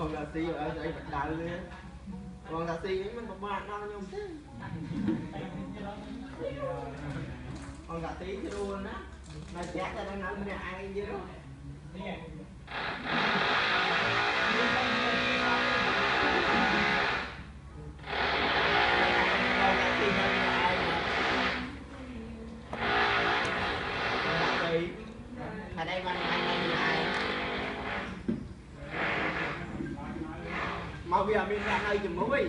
បងតាស៊ីអើស្អីបដៅទេបងតាស៊ីមិនពិបាកដល់ខ្ញុំទេបងតាស៊ីជ្រួលណាស់នៅចាក់តែដល់ណាម្នាក់ឯងទៀតនេះវាអត់មានអ្នកនៅជាមួយ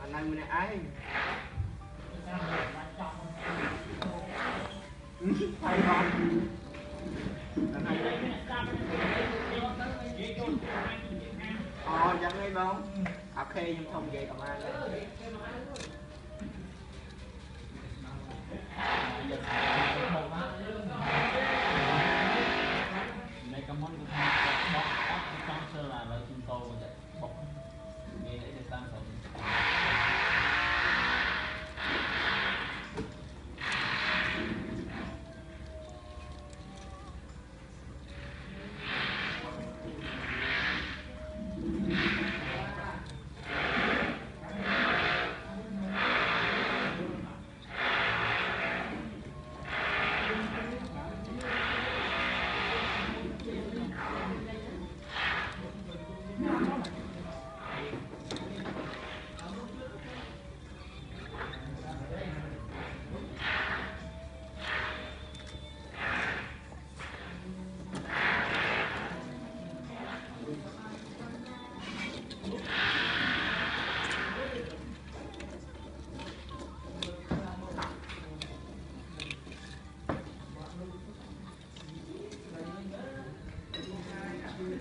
អានៅម្នាក់ឯងហើយបងអូយ៉ាងហ្នឹងបងអូខេខ្ញុំធំនិយាយក៏បានដែរ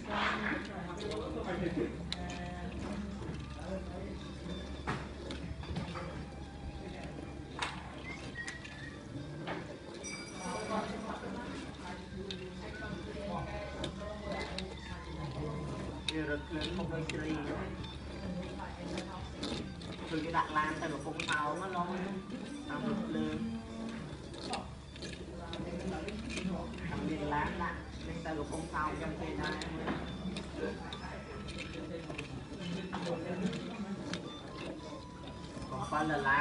คือจะดักลานแต่หลวงปู่เตาก็ลองทำเลยทำเป็นร้านละแต่ลูกองเท้ายังเป็นได้ของปันละลา